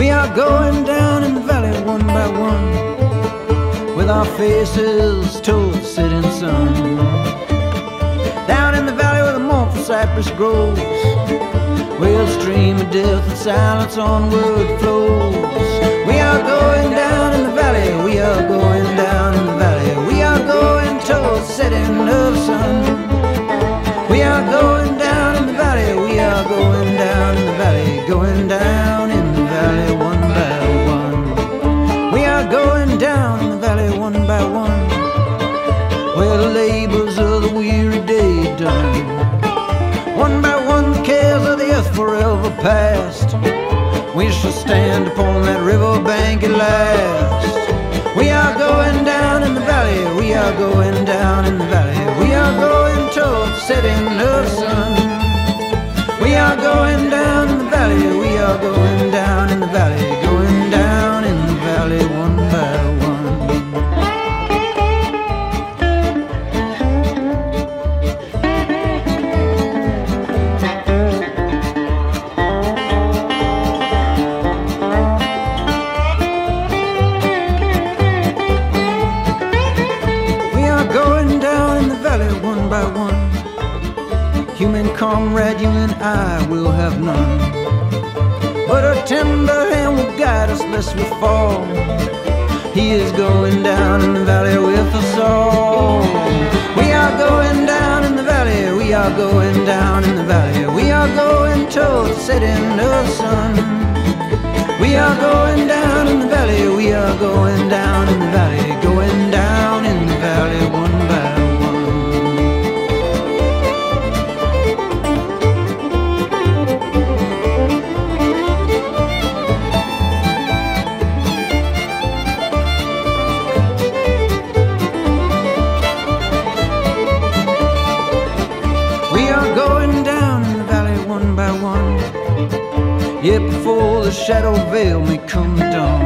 We are going down in the valley one by one, with our faces toward the setting sun. Down in the valley where the mournful cypress grows, where the stream of death and silence onward flows. We are going down past. We shall stand upon that river bank at last. We are going down in the valley, we are going down in the valley, we are going toward the setting of the sun. We are going down in the valley, we are going down in the valley, by one. Human comrade, you and I will have none. But a tender hand will guide us lest we fall. He is going down in the valley with us all. We are going down in the valley, we are going down in the valley, we are going toward the setting of the sun. We are going down in the valley, we are going Yet before the shadow veil may come down.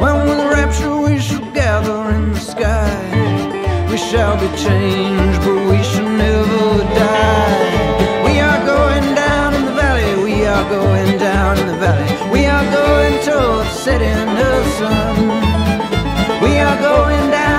When with rapture we shall gather in the sky. We shall be changed, but we shall never die. We are going down in the valley, we are going down in the valley. We are going toward the setting the sun. We are going down